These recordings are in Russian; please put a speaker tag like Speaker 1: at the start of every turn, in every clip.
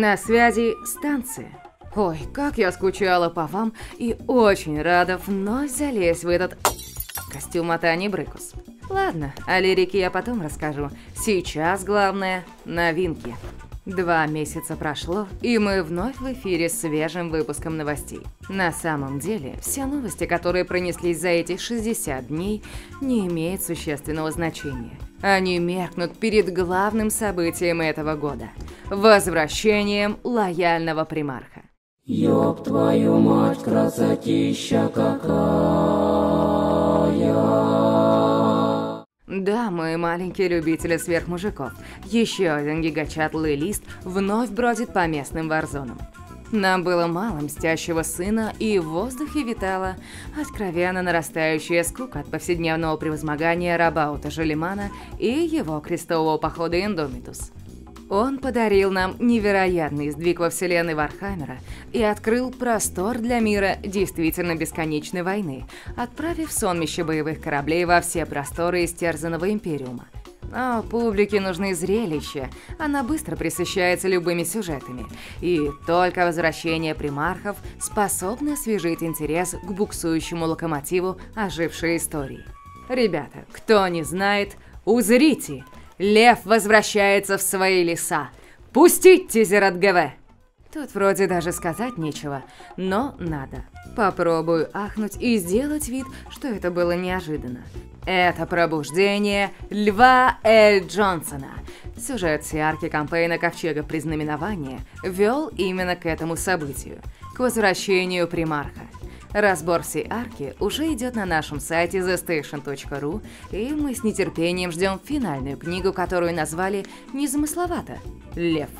Speaker 1: На связи станция. Ой, как я скучала по вам и очень рада вновь залезть в этот костюм от Ани Брыкус. Ладно, о лирике я потом расскажу. Сейчас главное – новинки. Два месяца прошло, и мы вновь в эфире с свежим выпуском новостей. На самом деле, все новости, которые пронеслись за эти 60 дней, не имеют существенного значения. Они меркнут перед главным событием этого года – возвращением лояльного примарха.
Speaker 2: Ёб твою мать, красотища какая!
Speaker 1: Да, мы маленькие любители сверхмужиков. Еще один гигачатлый лист вновь бродит по местным варзонам. Нам было мало мстящего сына, и в воздухе витала откровенно нарастающая скука от повседневного превозмогания Рабаута Желимана и его крестового похода Индомитус. Он подарил нам невероятный сдвиг во вселенной Warhammer а и открыл простор для мира действительно бесконечной войны, отправив сонмище боевых кораблей во все просторы истерзанного Империума. Но публике нужны зрелища, она быстро присыщается любыми сюжетами, и только возвращение примархов способно освежить интерес к буксующему локомотиву ожившей истории. Ребята, кто не знает, узрите! Лев возвращается в свои леса. Пустить тизер от ГВ! Тут вроде даже сказать нечего, но надо. Попробую ахнуть и сделать вид, что это было неожиданно. Это пробуждение Льва Эль Джонсона. Сюжет всей арки кампейна Ковчега Признаменования вел именно к этому событию, к возвращению примарха. Разбор всей арки уже идет на нашем сайте thestation.ru, и мы с нетерпением ждем финальную книгу, которую назвали незамысловато «Лев».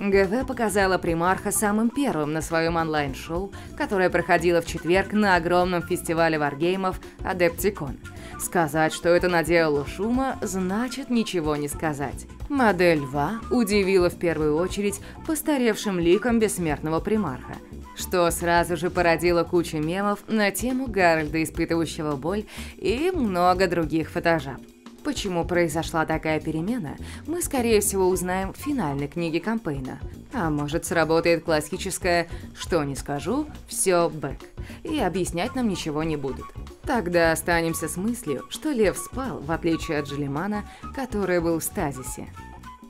Speaker 1: ГВ показала примарха самым первым на своем онлайн-шоу, которое проходило в четверг на огромном фестивале варгеймов Адептикон. Сказать, что это наделало шума, значит ничего не сказать. Модель льва удивила в первую очередь постаревшим ликом бессмертного примарха – что сразу же породило кучу мемов на тему Гарольда, испытывающего боль, и много других фотожаб. Почему произошла такая перемена, мы, скорее всего, узнаем в финальной книге campaign а. А может, сработает классическое «что ни скажу, все бэк», и объяснять нам ничего не будут. Тогда останемся с мыслью, что Лев спал, в отличие от Жиллимана, который был в стазисе.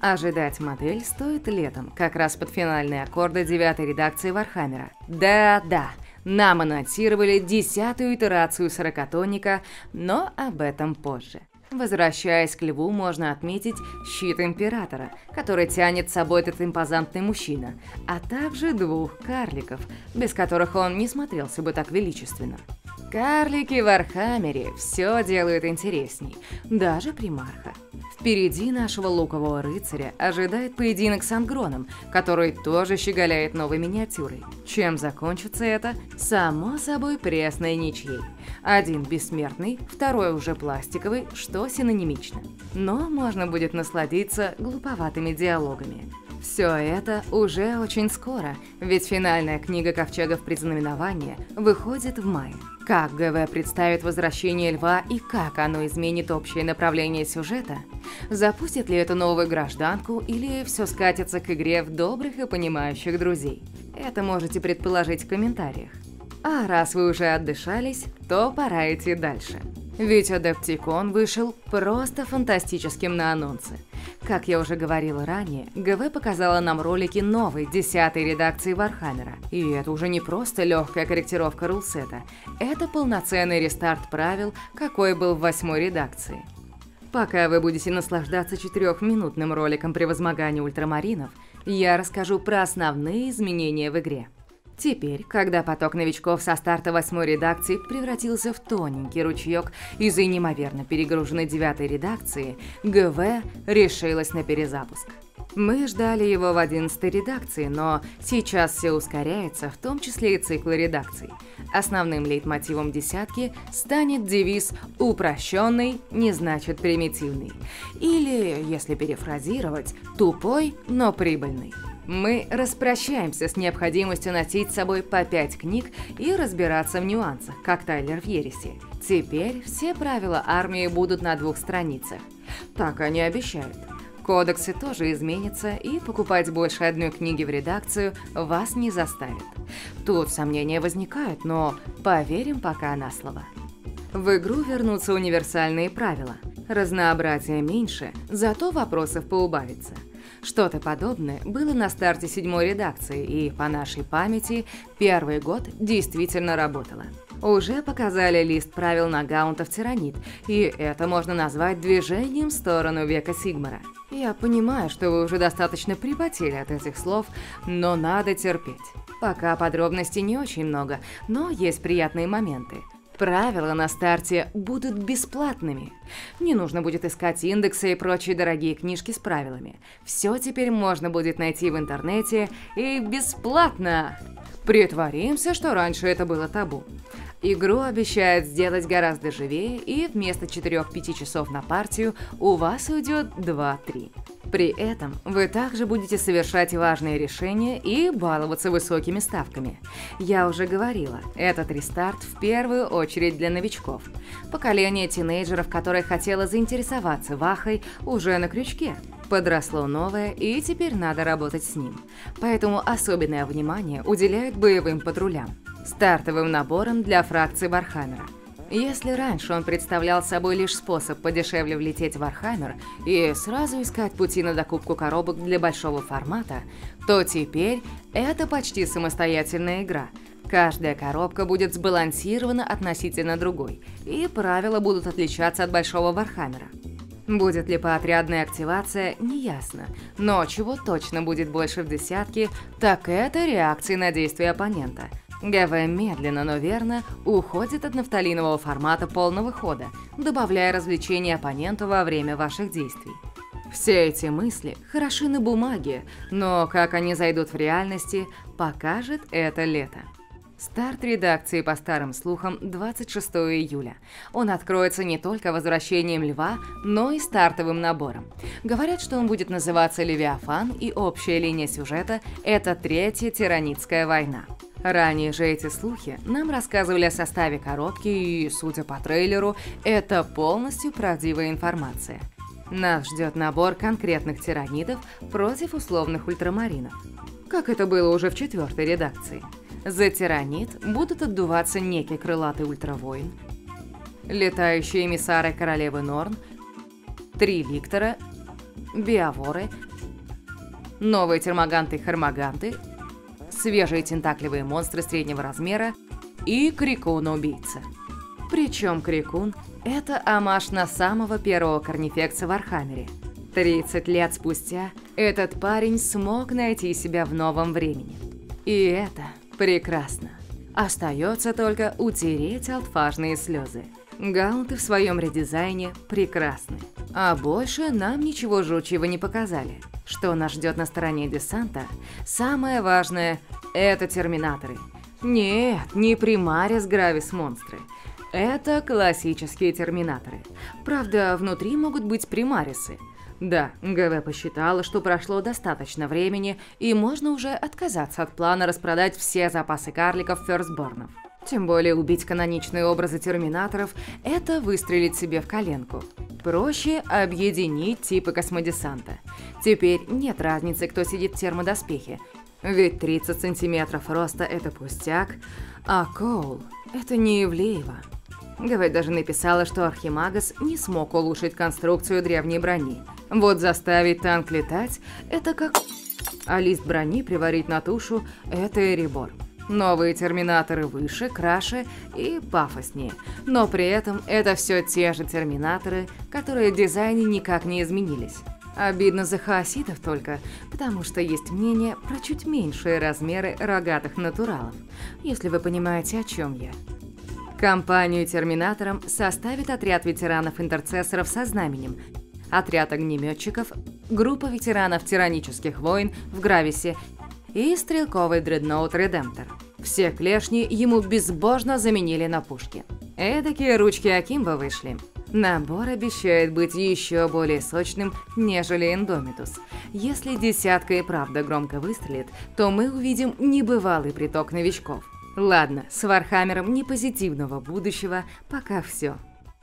Speaker 1: Ожидать модель стоит летом, как раз под финальные аккорды девятой редакции Warhammer а. Да-да, нам анонсировали десятую итерацию сорокатонника, но об этом позже. Возвращаясь к Льву, можно отметить щит Императора, который тянет с собой этот импозантный мужчина, а также двух карликов, без которых он не смотрелся бы так величественно. Карлики в Архамере все делают интересней, даже примарха. Впереди нашего лукового рыцаря ожидает поединок с Ангроном, который тоже щеголяет новой миниатюрой. Чем закончится это? Само собой пресной ничьей. Один бессмертный, второй уже пластиковый, что синонимично. Но можно будет насладиться глуповатыми диалогами. Все это уже очень скоро, ведь финальная книга Ковчегов Предзнаменования выходит в мае. Как ГВ представит возвращение льва и как оно изменит общее направление сюжета? Запустит ли это новую гражданку или все скатится к игре в добрых и понимающих друзей? Это можете предположить в комментариях. А раз вы уже отдышались, то пора идти дальше. Ведь Адептикон вышел просто фантастическим на анонсы. Как я уже говорила ранее, ГВ показала нам ролики новой, десятой редакции Warhammer а. И это уже не просто легкая корректировка ruleset а, это полноценный рестарт правил, какой был в восьмой редакции. Пока вы будете наслаждаться четырехминутным роликом превозмогания ультрамаринов, я расскажу про основные изменения в игре. Теперь, когда поток новичков со старта восьмой редакции превратился в тоненький ручеек из-за неимоверно перегруженной девятой редакции, ГВ решилась на перезапуск. Мы ждали его в одиннадцатой редакции, но сейчас все ускоряется, в том числе и циклы редакций. Основным лейтмотивом десятки станет девиз «Упрощенный не значит примитивный». Или, если перефразировать, «Тупой, но прибыльный». Мы распрощаемся с необходимостью носить с собой по пять книг и разбираться в нюансах, как Тайлер в Ересе. Теперь все правила армии будут на двух страницах. Так они обещают. Кодексы тоже изменятся, и покупать больше одной книги в редакцию вас не заставит. Тут сомнения возникают, но поверим пока на слово. В игру вернутся универсальные правила. Разнообразия меньше, зато вопросов поубавится. Что-то подобное было на старте седьмой редакции, и по нашей памяти первый год действительно работало. Уже показали лист правил на гаунтов Тиранит, и это можно назвать движением в сторону века Сигмара. Я понимаю, что вы уже достаточно припотели от этих слов, но надо терпеть. Пока подробностей не очень много, но есть приятные моменты. Правила на старте будут бесплатными. Не нужно будет искать индексы и прочие дорогие книжки с правилами. Все теперь можно будет найти в интернете и бесплатно. Притворимся, что раньше это было табу. Игру обещают сделать гораздо живее, и вместо 4-5 часов на партию у вас уйдет 2-3. При этом вы также будете совершать важные решения и баловаться высокими ставками. Я уже говорила, этот рестарт в первую очередь для новичков. Поколение тинейджеров, которое хотело заинтересоваться Вахой, уже на крючке. Подросло новое, и теперь надо работать с ним. Поэтому особенное внимание уделяют боевым патрулям стартовым набором для фракции Вархаммера. Если раньше он представлял собой лишь способ подешевле влететь в Вархаммер и сразу искать пути на докупку коробок для большого формата, то теперь это почти самостоятельная игра. Каждая коробка будет сбалансирована относительно другой, и правила будут отличаться от большого Вархаммера. Будет ли поотрядная активация, неясно, но чего точно будет больше в десятке, так это реакции на действия оппонента – ГВ медленно, но верно уходит от нафталинового формата полного хода, добавляя развлечения оппоненту во время ваших действий. Все эти мысли хороши на бумаге, но как они зайдут в реальности, покажет это лето. Старт редакции по старым слухам 26 июля. Он откроется не только возвращением льва, но и стартовым набором. Говорят, что он будет называться «Левиафан», и общая линия сюжета – это Третья Тиранитская война. Ранее же эти слухи нам рассказывали о составе коробки и, судя по трейлеру, это полностью правдивая информация. Нас ждет набор конкретных тиранидов против условных ультрамаринов. Как это было уже в четвертой редакции. За тиранит будут отдуваться некий крылатый ультравоин, летающие эмиссары королевы Норн, три Виктора, биоворы, новые термаганты-хармаганты свежие тентакливые монстры среднего размера и Крикун-убийца. Причем Крикун – это амаш на самого первого корнифекса в Архамере. 30 лет спустя этот парень смог найти себя в новом времени. И это прекрасно. Остается только утереть алтфажные слезы. Гаунты в своем редизайне прекрасны. А больше нам ничего жутчего не показали. Что нас ждет на стороне десанта, самое важное – это терминаторы. Нет, не примарис гравис монстры. Это классические терминаторы. Правда, внутри могут быть примарисы. Да, ГВ посчитала, что прошло достаточно времени, и можно уже отказаться от плана распродать все запасы карликов ферстборнов. Тем более убить каноничные образы терминаторов – это выстрелить себе в коленку. Проще объединить типы космодесанта. Теперь нет разницы, кто сидит в термодоспехе. Ведь 30 сантиметров роста – это пустяк, а Коул – это не Ивлеева. Гавайт даже написала, что Архимагас не смог улучшить конструкцию древней брони. Вот заставить танк летать – это как... А лист брони приварить на тушу – это Эребор. Новые терминаторы выше, краше и пафоснее. Но при этом это все те же терминаторы, которые в дизайне никак не изменились. Обидно за хаоситов только, потому что есть мнение про чуть меньшие размеры рогатых натуралов, если вы понимаете, о чем я. Компанию терминаторам составит отряд ветеранов-интерцессоров со знаменем, отряд огнеметчиков, группа ветеранов тиранических войн в Грависе и стрелковый дредноут Редемптор. Все клешни ему безбожно заменили на пушки. Эдакие ручки Акимба вышли. Набор обещает быть еще более сочным, нежели Indomitus. Если десятка и правда громко выстрелит, то мы увидим небывалый приток новичков. Ладно, с Вархаммером непозитивного будущего пока все.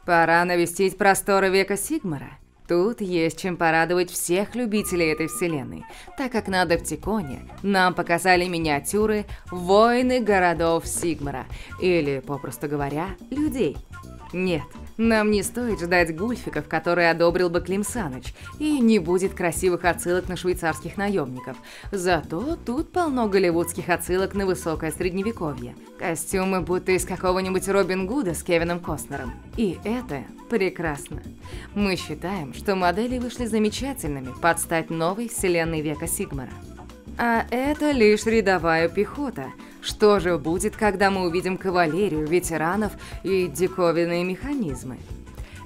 Speaker 1: Пора навестить просторы века Сигмара. Тут есть чем порадовать всех любителей этой вселенной, так как на Адептиконе нам показали миниатюры «Воины городов Сигмара», или, попросту говоря, людей. Нет, нам не стоит ждать гульфиков, которые одобрил бы Клим Саныч, и не будет красивых отсылок на швейцарских наемников. Зато тут полно голливудских отсылок на высокое средневековье. Костюмы будто из какого-нибудь Робин Гуда с Кевином Костнером. И это прекрасно. Мы считаем, что модели вышли замечательными под стать новой вселенной века Сигмара. А это лишь рядовая пехота. Что же будет, когда мы увидим кавалерию, ветеранов и диковинные механизмы?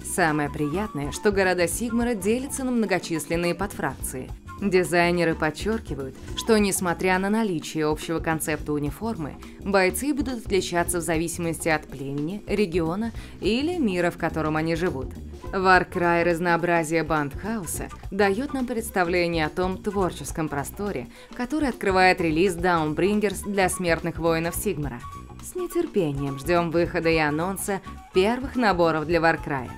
Speaker 1: Самое приятное, что города Сигмара делятся на многочисленные подфракции. Дизайнеры подчеркивают, что несмотря на наличие общего концепта униформы, бойцы будут отличаться в зависимости от племени, региона или мира, в котором они живут. Warcry разнообразие Бандхауса дает нам представление о том творческом просторе, который открывает релиз Downbringers для смертных воинов Сигмара. С нетерпением ждем выхода и анонса первых наборов для Warcry.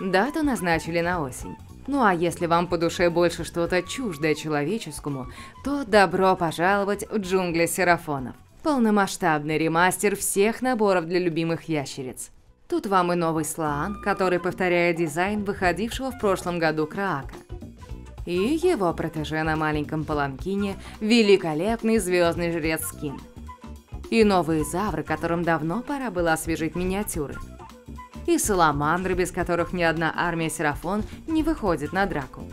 Speaker 1: Дату назначили на осень. Ну а если вам по душе больше что-то чуждое человеческому, то добро пожаловать в джунгли серафонов. Полномасштабный ремастер всех наборов для любимых ящериц. Тут вам и новый слан, который повторяет дизайн выходившего в прошлом году Краака. И его протеже на маленьком паланкине великолепный звездный жрец Скин. И новые завры, которым давно пора было освежить миниатюры – и саламандры, без которых ни одна армия Серафон не выходит на драку.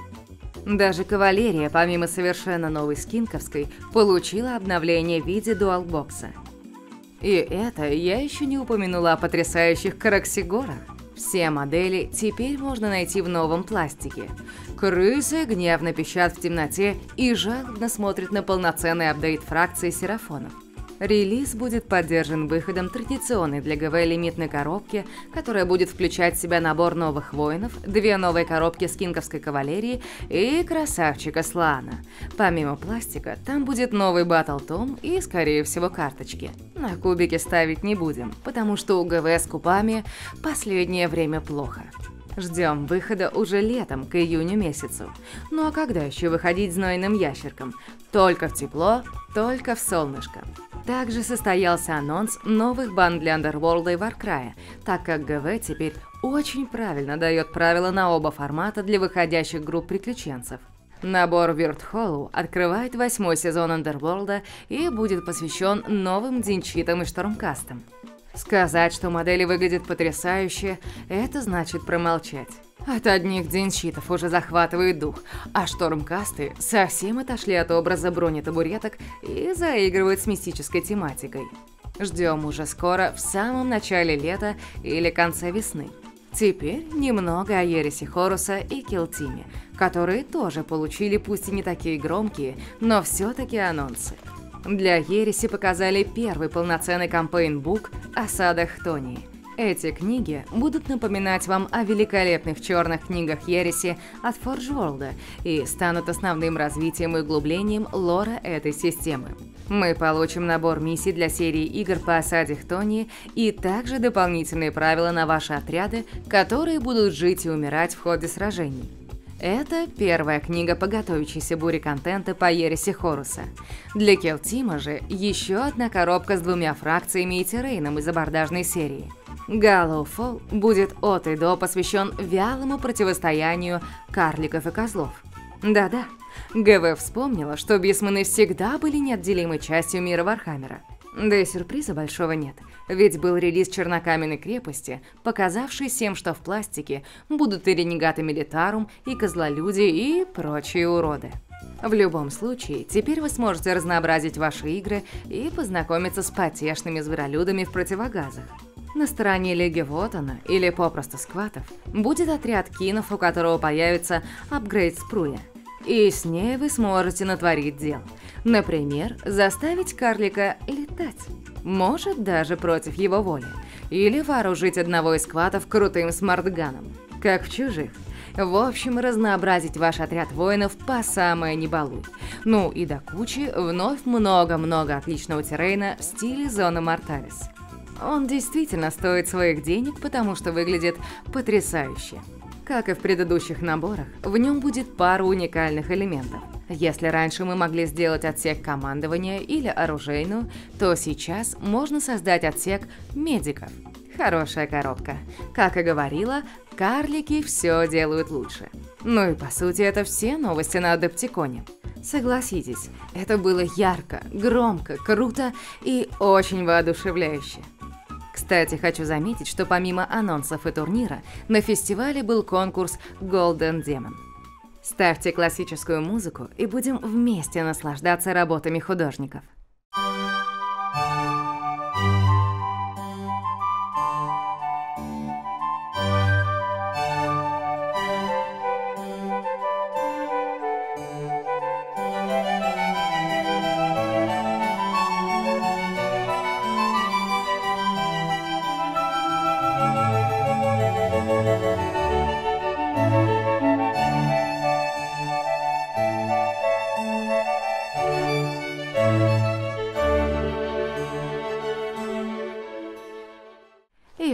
Speaker 1: Даже кавалерия, помимо совершенно новой скинковской, получила обновление в виде дуалбокса. И это я еще не упомянула о потрясающих караксигорах. Все модели теперь можно найти в новом пластике. Крысы гневно пищат в темноте и жалобно смотрят на полноценный апдейт фракции серафонов. Релиз будет поддержан выходом традиционной для ГВ лимитной коробки, которая будет включать в себя набор новых воинов, две новые коробки скинковской кавалерии и красавчика Слана. Помимо пластика, там будет новый батл том и, скорее всего, карточки. На кубики ставить не будем, потому что у ГВ с кубами последнее время плохо. Ждем выхода уже летом, к июню месяцу. Ну а когда еще выходить знойным ящеркам? Только в тепло, только в солнышко. Также состоялся анонс новых банд для Underworld и Warcry, так как ГВ теперь очень правильно дает правила на оба формата для выходящих групп приключенцев. Набор Weird Hollow открывает восьмой сезон Underworld и будет посвящен новым Динчитам и Штормкастам. Сказать, что модели выглядят потрясающе, это значит промолчать. От одних денщитов уже захватывает дух, а штормкасты совсем отошли от образа бронетабуреток и заигрывают с мистической тематикой. Ждем уже скоро, в самом начале лета или конце весны. Теперь немного о Ересе Хоруса и Килтиме, которые тоже получили пусть и не такие громкие, но все-таки анонсы. Для Ереси показали первый полноценный кампейн-бук о садах эти книги будут напоминать вам о великолепных черных книгах Ереси от World и станут основным развитием и углублением лора этой системы. Мы получим набор миссий для серии игр по осаде Хтонии и также дополнительные правила на ваши отряды, которые будут жить и умирать в ходе сражений. Это первая книга по готовящейся буре контента по Ереси Хоруса. Для Kill Team а же еще одна коробка с двумя фракциями и террейном из абордажной серии. Gallowfall будет от и до посвящен вялому противостоянию карликов и козлов. Да-да, ГВ вспомнила, что бистмены всегда были неотделимой частью мира Вархаммера. Да и сюрприза большого нет, ведь был релиз чернокаменной крепости, показавший всем, что в пластике будут и ренегаты Милитарум, и козлолюди, и прочие уроды. В любом случае, теперь вы сможете разнообразить ваши игры и познакомиться с потешными зверолюдами в противогазах. На стороне Лиги Вотана, или попросту скватов, будет отряд кинов, у которого появится апгрейд спруя. И с ней вы сможете натворить дел. Например, заставить карлика летать. Может, даже против его воли. Или вооружить одного из скватов крутым смартганом. Как в «Чужих». В общем, разнообразить ваш отряд воинов по самое не балуй. Ну и до кучи вновь много-много отличного террейна в стиле Зона Морталис. Он действительно стоит своих денег, потому что выглядит потрясающе. Как и в предыдущих наборах, в нем будет пара уникальных элементов. Если раньше мы могли сделать отсек командования или оружейную, то сейчас можно создать отсек медиков. Хорошая коробка. Как и говорила, карлики все делают лучше. Ну и по сути это все новости на Адаптиконе. Согласитесь, это было ярко, громко, круто и очень воодушевляюще. Кстати, хочу заметить, что помимо анонсов и турнира, на фестивале был конкурс Golden Demon. Ставьте классическую музыку и будем вместе наслаждаться работами художников.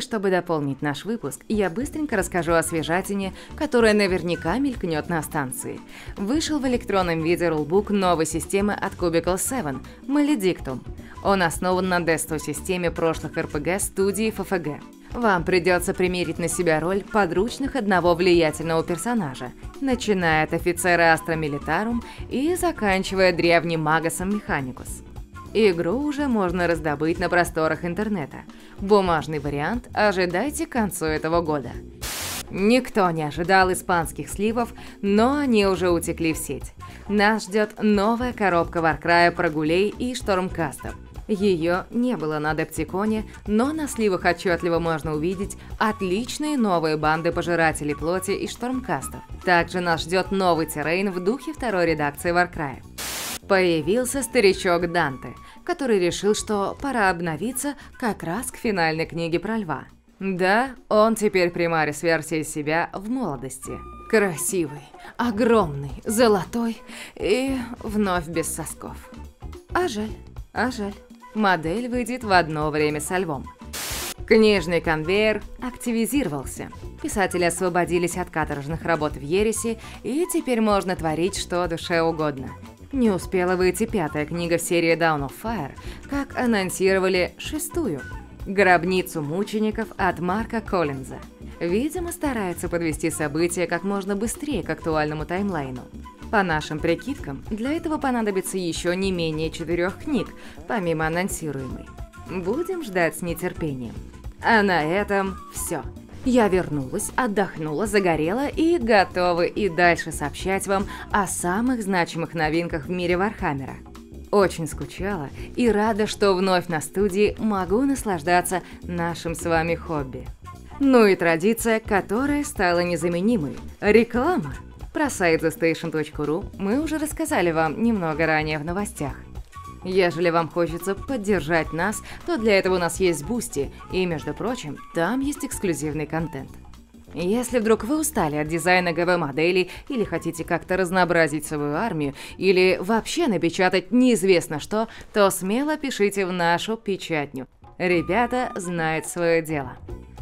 Speaker 1: Чтобы дополнить наш выпуск, я быстренько расскажу о свежатине, которая наверняка мелькнет на станции. Вышел в электронном виде рулбук новой системы от Cubicle 7 – Maledictum. Он основан на десто-системе прошлых РПГ студии ФФГ. Вам придется примерить на себя роль подручных одного влиятельного персонажа, начиная от офицера Астра Милитарум и заканчивая древним Магасом Механикус. Игру уже можно раздобыть на просторах интернета. Бумажный вариант ожидайте к концу этого года. Никто не ожидал испанских сливов, но они уже утекли в сеть. Нас ждет новая коробка Варкрая Прогулей и Штормкастов. Ее не было на Дептиконе, но на сливах отчетливо можно увидеть отличные новые банды пожирателей плоти и Штормкастов. Также нас ждет новый террейн в духе второй редакции Варкрая. Появился старичок Данте, который решил, что пора обновиться как раз к финальной книге про льва. Да, он теперь примарис версии себя в молодости. Красивый, огромный, золотой и вновь без сосков. А жаль, а жаль. Модель выйдет в одно время со львом. Книжный конвейер активизировался. Писатели освободились от каторжных работ в Ересе, и теперь можно творить что душе угодно. Не успела выйти пятая книга в серии Dawn of Fire, как анонсировали шестую – «Гробницу мучеников» от Марка Коллинза. Видимо, старается подвести события как можно быстрее к актуальному таймлайну. По нашим прикидкам, для этого понадобится еще не менее четырех книг, помимо анонсируемой. Будем ждать с нетерпением. А на этом все. Я вернулась, отдохнула, загорела и готова и дальше сообщать вам о самых значимых новинках в мире Вархаммера. Очень скучала и рада, что вновь на студии могу наслаждаться нашим с вами хобби. Ну и традиция, которая стала незаменимой – реклама. Про сайт thestation.ru мы уже рассказали вам немного ранее в новостях. Ежели вам хочется поддержать нас, то для этого у нас есть Boosty, и, между прочим, там есть эксклюзивный контент. Если вдруг вы устали от дизайна ГВ-моделей или хотите как-то разнообразить свою армию, или вообще напечатать неизвестно что, то смело пишите в нашу печатню. Ребята знают свое дело.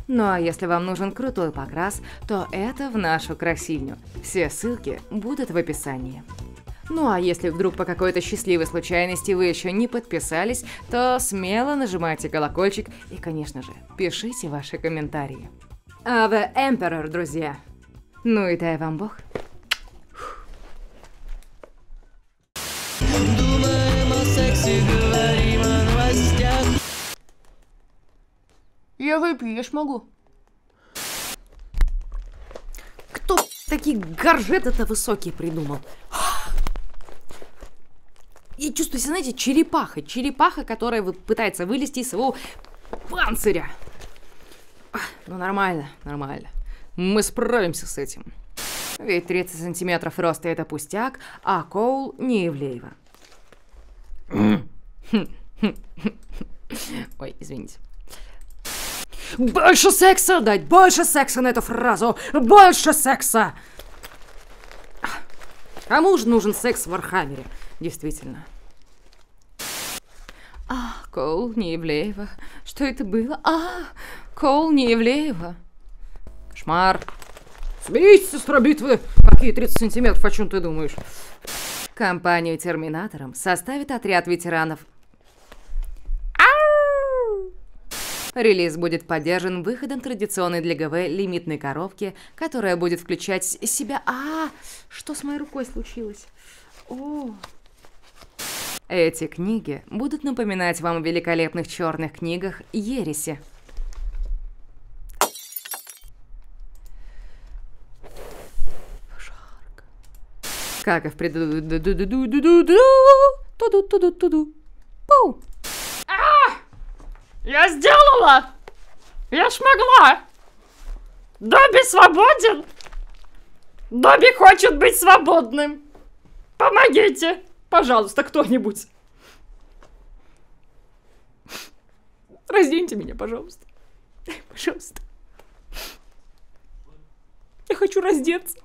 Speaker 1: Ну а если вам нужен крутой покрас, то это в нашу красильню. Все ссылки будут в описании. Ну а если вдруг по какой-то счастливой случайности вы еще не подписались, то смело нажимайте колокольчик и, конечно же, пишите ваши комментарии. А the Emperor, друзья! Ну и дай вам бог.
Speaker 3: Думаем о сексе, говорим о новостях.
Speaker 4: Я выпьешь могу. Кто такие горжеты-то высокие придумал? Я чувствую себя, знаете, черепаха. Черепаха, которая пытается вылезти из своего панциря. Ах, Ну, нормально, нормально. Мы справимся с этим. Ведь 30 сантиметров роста это пустяк, а Коул не Ивлеева. Ой, извините. Больше секса дать! Больше секса на эту фразу! Больше секса! Кому же нужен секс в Вархаммере? Действительно. Коул не Ивлеева. Что это было? А, Коул Неевлеева. Кошмар. Смейтесь, сестра битвы! Какие 30 сантиметров, о чем ты думаешь?
Speaker 1: Компанию Терминатором составит отряд ветеранов. Релиз будет поддержан выходом традиционной для ГВ лимитной коробки, которая будет включать себя... А, что с моей рукой случилось? О. Эти книги будут напоминать вам о великолепных черных книгах Ереси. Как и в предыдущем...
Speaker 5: Я сделала! Я ж могла! Добби свободен! Добби хочет быть свободным! Помогите! Пожалуйста, кто-нибудь! Разденьте меня, пожалуйста. Пожалуйста. Я хочу раздеться.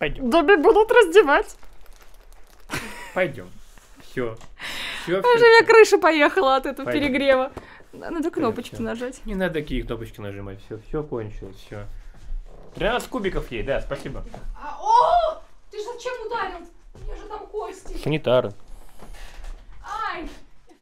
Speaker 6: Пойдем,
Speaker 5: Добби будут раздевать.
Speaker 6: пойдем. Все. Все,
Speaker 5: Даже у меня крыша поехала от этого
Speaker 6: Пойдем.
Speaker 5: перегрева. Надо кнопочки
Speaker 6: всё.
Speaker 5: нажать.
Speaker 6: Не надо такие кнопочки нажимать. Все, все кончилось, все. 13 кубиков ей, да, спасибо.
Speaker 5: А, о! Ты зачем ударил? У меня же там кости.
Speaker 6: Санитары.
Speaker 5: Ай!